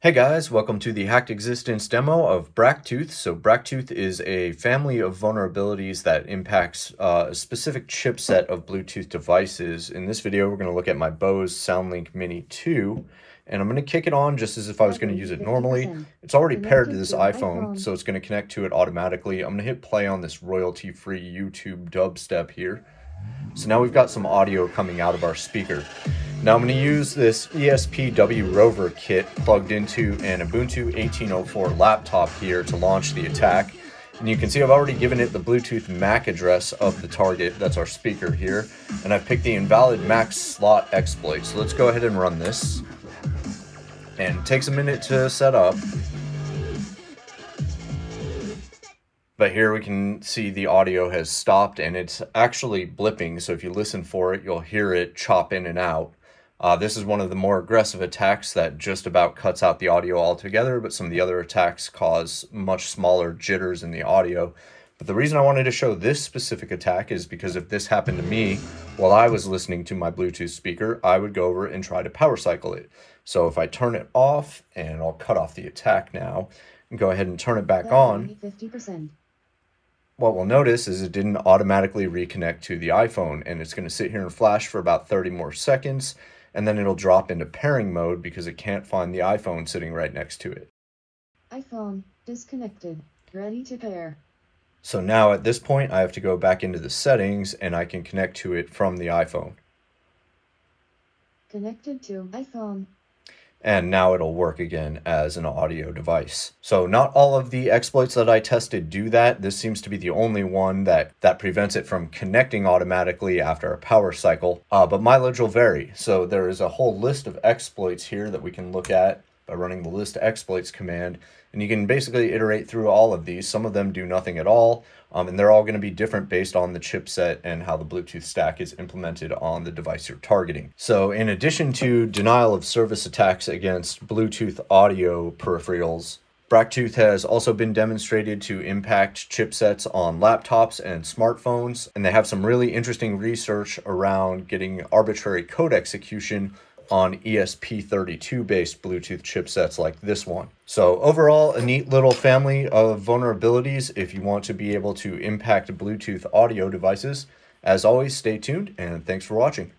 Hey guys, welcome to the Hacked Existence demo of Bracktooth. So Bracktooth is a family of vulnerabilities that impacts uh, a specific chipset of Bluetooth devices. In this video, we're going to look at my Bose SoundLink Mini 2, and I'm going to kick it on just as if I was going to use it normally. It's already paired to this iPhone, so it's going to connect to it automatically. I'm going to hit play on this royalty-free YouTube dubstep here. So now we've got some audio coming out of our speaker. Now I'm going to use this ESPW Rover kit plugged into an Ubuntu 1804 laptop here to launch the attack. And you can see I've already given it the Bluetooth MAC address of the target, that's our speaker here, and I've picked the invalid MAC slot exploit. So let's go ahead and run this. And it takes a minute to set up. But here we can see the audio has stopped and it's actually blipping. So if you listen for it, you'll hear it chop in and out. Uh, this is one of the more aggressive attacks that just about cuts out the audio altogether, but some of the other attacks cause much smaller jitters in the audio. But the reason I wanted to show this specific attack is because if this happened to me while I was listening to my Bluetooth speaker, I would go over and try to power cycle it. So if I turn it off, and I'll cut off the attack now, and go ahead and turn it back on, 50%. what we'll notice is it didn't automatically reconnect to the iPhone, and it's going to sit here and flash for about 30 more seconds, and then it'll drop into pairing mode because it can't find the iPhone sitting right next to it. iPhone disconnected, ready to pair. So now at this point, I have to go back into the settings and I can connect to it from the iPhone. Connected to iPhone and now it'll work again as an audio device. So not all of the exploits that I tested do that. This seems to be the only one that, that prevents it from connecting automatically after a power cycle, uh, but mileage will vary. So there is a whole list of exploits here that we can look at by running the list exploits command. And you can basically iterate through all of these. Some of them do nothing at all, um, and they're all going to be different based on the chipset and how the Bluetooth stack is implemented on the device you're targeting. So in addition to denial of service attacks against Bluetooth audio peripherals, Bracktooth has also been demonstrated to impact chipsets on laptops and smartphones, and they have some really interesting research around getting arbitrary code execution on ESP32 based Bluetooth chipsets like this one. So overall, a neat little family of vulnerabilities if you want to be able to impact Bluetooth audio devices. As always, stay tuned and thanks for watching.